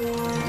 Bye.